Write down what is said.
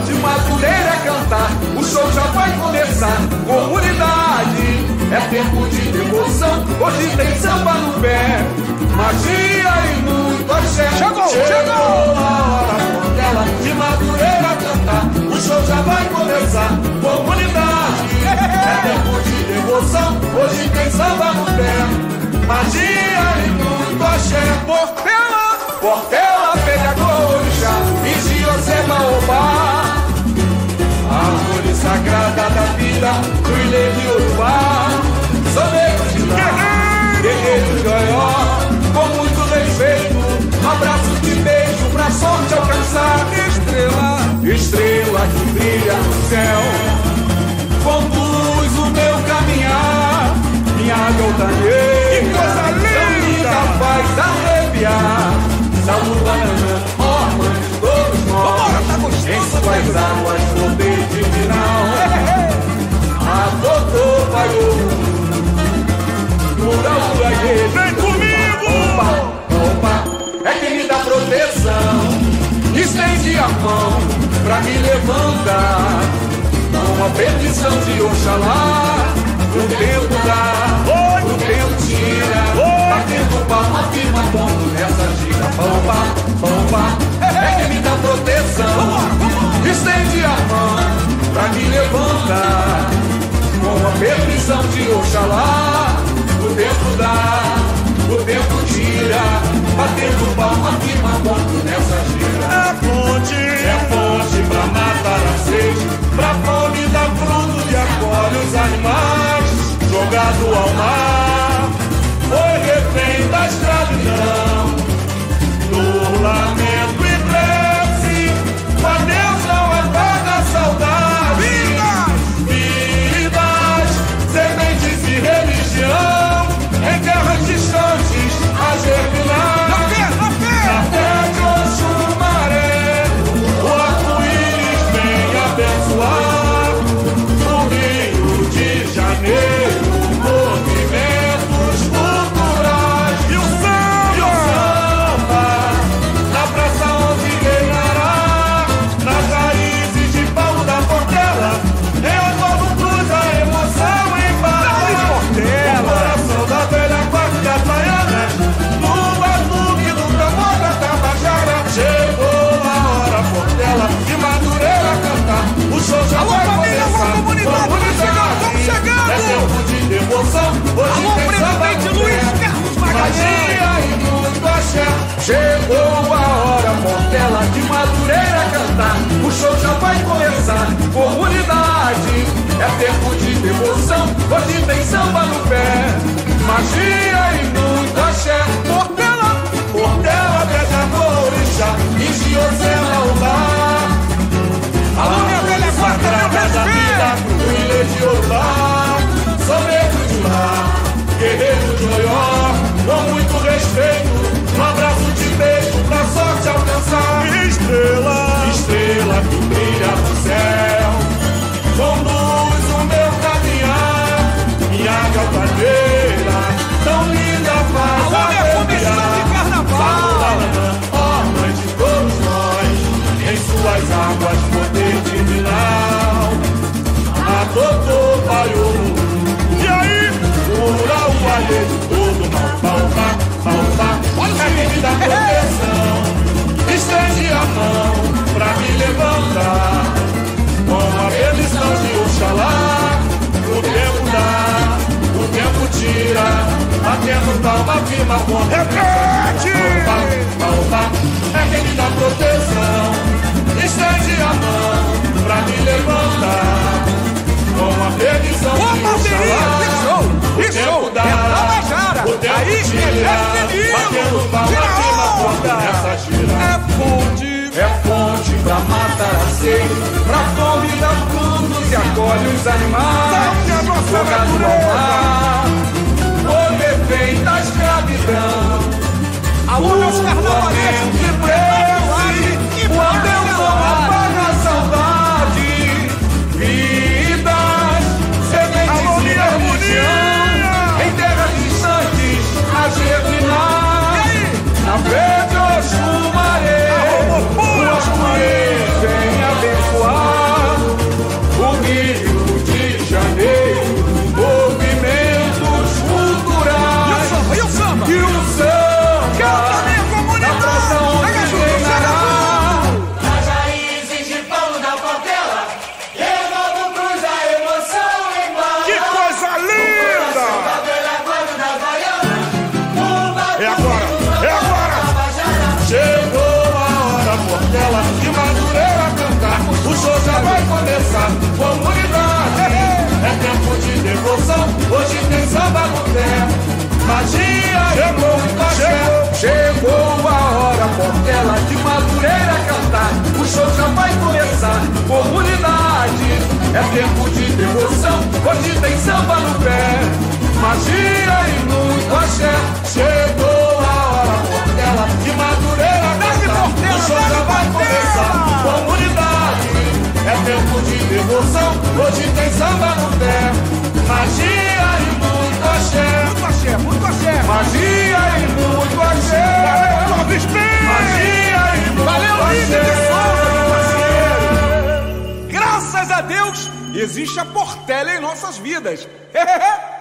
De Madureira cantar. O show já vai começar. Comunidade, é tempo de devoção. Hoje tem samba no pé, magia e muito axé. Chegou, chegou! chegou. a hora, Portela de Madureira cantar. O show já vai começar. Comunidade, é tempo de devoção. Hoje tem samba no pé, magia e muito axé. Portela! Portela, da vida do Ilê de Urubá Sou negro de lá, guerreiro de Oió Com muito respeito, abraço de beijo pra sorte alcançar Estrela! Estrela que brilha no céu Conduz o meu caminhar Minha goldaneira Que coisa linda! faz arrepiar Salve Estende a mão pra me levantar. Com a petição de Oxalá, o tempo dá, o tempo tira. Batendo palma, firma ponto nessa gira. Opa, opa, é quem me dá proteção. Estende a mão pra me levantar. Com a permissão de Oxalá, o tempo dá, o tempo tira, batendo palma, firma Chegou a hora, Portela de Madureira cantar. O show já vai começar. Comunidade, é tempo de devoção. Hoje tem samba no pé. Magia e muito axé. Portela, Portela, Pescador, Orixá e José Laudá. Alô, minha velha guarda, meu da vida, Ilê de Urubá, águas poder divinal. Adotou, paiô, E aí? cura o alheio todo mal. Baobá, baobá, Olha quem me seguinte. proteção. Estende a mão pra me levantar. Com a bendição de Oxalá, o tempo dá, o tempo tira. Batendo palma, firma, ponta. Ô, de Palmeirinha, Oxalá. que show! o Que tempo show! dá, É Tabajara! Aí, é palma, Tira onda! gira. É fonte! É fonte pra matar a sede, pra fome dar frutos e acolhe os animais. Saúde a nossa natureza. Começar. Comunidade, é tempo de devoção. Hoje tem samba no pé. Magia chegou, chegou, chegou a hora, Portela, de Madureira cantar. O show já vai começar. Comunidade, é tempo de devoção. Hoje tem samba no pé. Magia e muito axé. Chegou a hora, Portela, de Madureira de devoção. Hoje tem samba no pé. Magia e muito axé. Muito axé, muito axé! Magia e muito axé. Magia e muito Valeu, líder de. Souza! Graças a Deus, existe a Portela em nossas vidas.